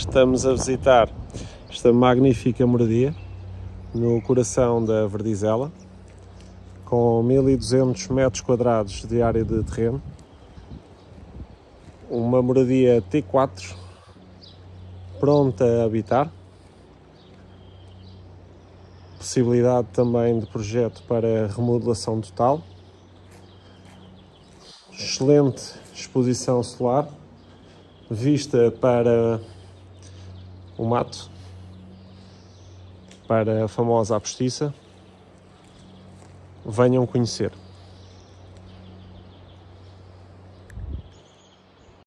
Estamos a visitar esta magnífica moradia no coração da Verdizela, com 1200 metros quadrados de área de terreno, uma moradia T4 pronta a habitar, possibilidade também de projeto para remodelação total, excelente exposição solar, vista para o mato, para a famosa apostiça. Venham conhecer.